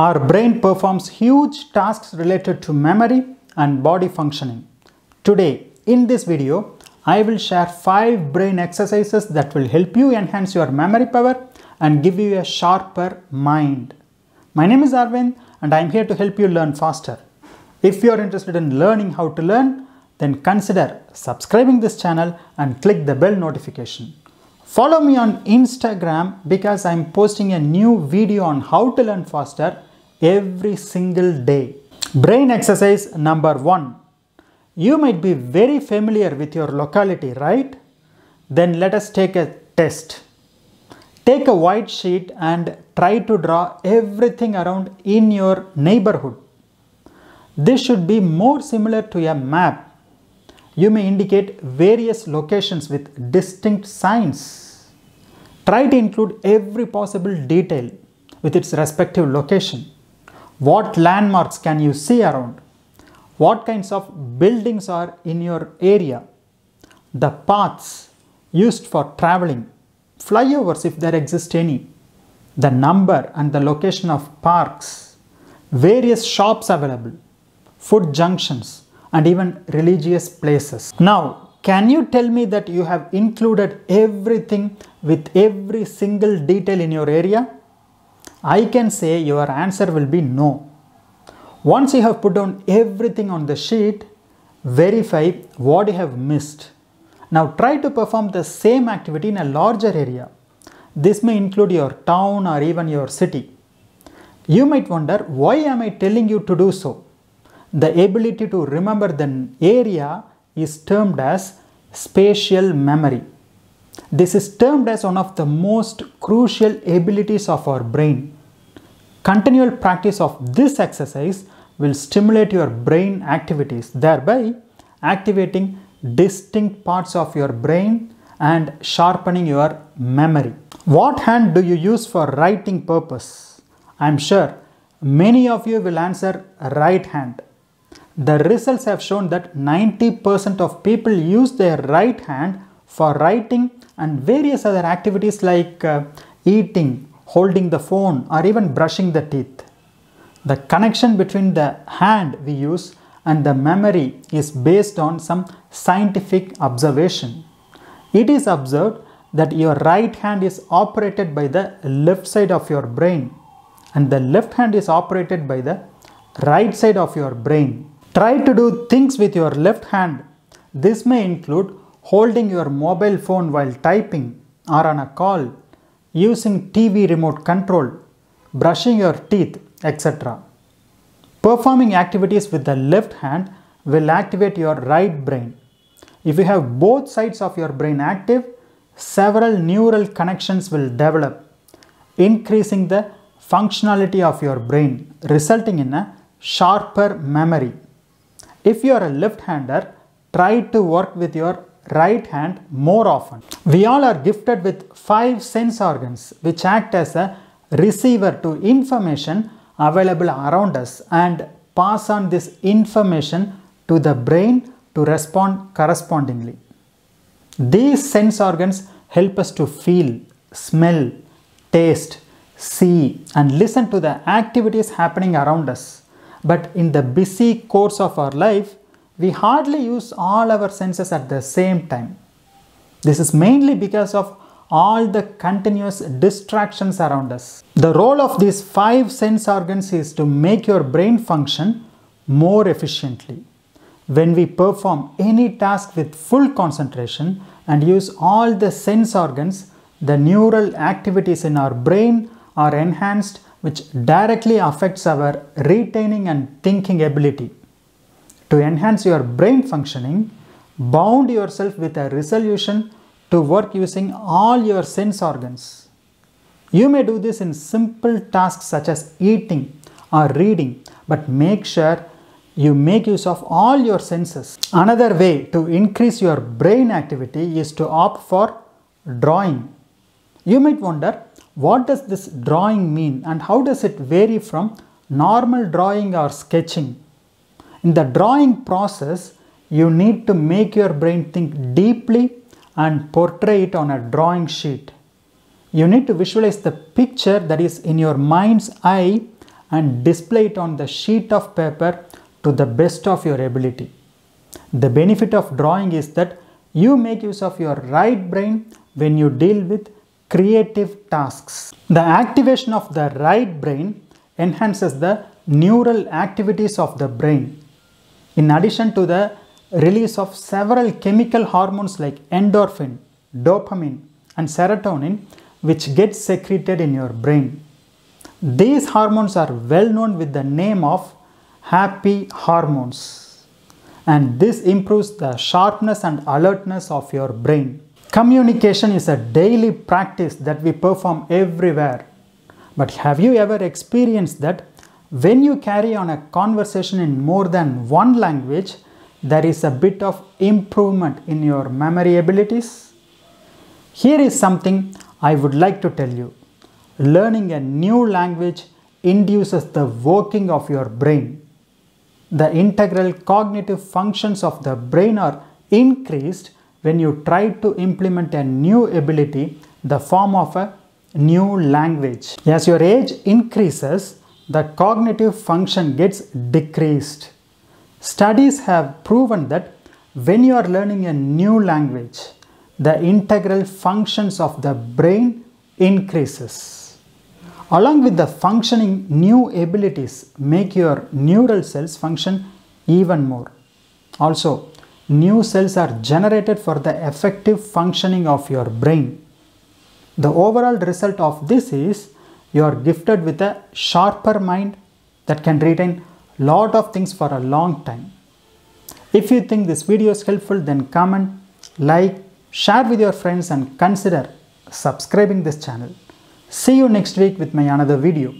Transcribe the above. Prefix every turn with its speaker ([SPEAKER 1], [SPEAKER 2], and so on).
[SPEAKER 1] Our brain performs huge tasks related to memory and body functioning. Today, in this video, I will share 5 brain exercises that will help you enhance your memory power and give you a sharper mind. My name is Arvind and I am here to help you learn faster. If you are interested in learning how to learn, then consider subscribing this channel and click the bell notification. Follow me on Instagram because I am posting a new video on how to learn faster every single day. Brain exercise number 1. You might be very familiar with your locality, right? Then let us take a test. Take a white sheet and try to draw everything around in your neighborhood. This should be more similar to a map. You may indicate various locations with distinct signs. Try to include every possible detail with its respective location. What landmarks can you see around? What kinds of buildings are in your area? The paths used for traveling, flyovers if there exist any, the number and the location of parks, various shops available, food junctions, and even religious places. Now, can you tell me that you have included everything with every single detail in your area? I can say your answer will be no. Once you have put down everything on the sheet, verify what you have missed. Now try to perform the same activity in a larger area. This may include your town or even your city. You might wonder why am I telling you to do so? The ability to remember the area is termed as spatial memory. This is termed as one of the most crucial abilities of our brain. Continual practice of this exercise will stimulate your brain activities, thereby activating distinct parts of your brain and sharpening your memory. What hand do you use for writing purpose? I am sure many of you will answer right hand. The results have shown that 90% of people use their right hand for writing and various other activities like uh, eating, holding the phone or even brushing the teeth. The connection between the hand we use and the memory is based on some scientific observation. It is observed that your right hand is operated by the left side of your brain and the left hand is operated by the right side of your brain. Try to do things with your left hand. This may include holding your mobile phone while typing or on a call, using TV remote control, brushing your teeth, etc. Performing activities with the left hand will activate your right brain. If you have both sides of your brain active, several neural connections will develop, increasing the functionality of your brain, resulting in a sharper memory. If you are a left-hander, try to work with your right hand more often. We all are gifted with five sense organs which act as a receiver to information available around us and pass on this information to the brain to respond correspondingly. These sense organs help us to feel, smell, taste, see and listen to the activities happening around us. But in the busy course of our life, we hardly use all our senses at the same time. This is mainly because of all the continuous distractions around us. The role of these five sense organs is to make your brain function more efficiently. When we perform any task with full concentration and use all the sense organs, the neural activities in our brain are enhanced which directly affects our retaining and thinking ability. To enhance your brain functioning, bound yourself with a resolution to work using all your sense organs. You may do this in simple tasks such as eating or reading, but make sure you make use of all your senses. Another way to increase your brain activity is to opt for drawing. You might wonder what does this drawing mean and how does it vary from normal drawing or sketching? In the drawing process, you need to make your brain think deeply and portray it on a drawing sheet. You need to visualize the picture that is in your mind's eye and display it on the sheet of paper to the best of your ability. The benefit of drawing is that you make use of your right brain when you deal with creative tasks. The activation of the right brain enhances the neural activities of the brain. In addition to the release of several chemical hormones like endorphin, dopamine, and serotonin, which get secreted in your brain. These hormones are well known with the name of happy hormones and this improves the sharpness and alertness of your brain. Communication is a daily practice that we perform everywhere. But have you ever experienced that when you carry on a conversation in more than one language, there is a bit of improvement in your memory abilities? Here is something I would like to tell you. Learning a new language induces the working of your brain. The integral cognitive functions of the brain are increased when you try to implement a new ability, the form of a new language. As your age increases, the cognitive function gets decreased. Studies have proven that when you are learning a new language, the integral functions of the brain increases. Along with the functioning new abilities make your neural cells function even more. Also, new cells are generated for the effective functioning of your brain. The overall result of this is you are gifted with a sharper mind that can retain lot of things for a long time. If you think this video is helpful then comment, like, share with your friends and consider subscribing this channel. See you next week with my another video.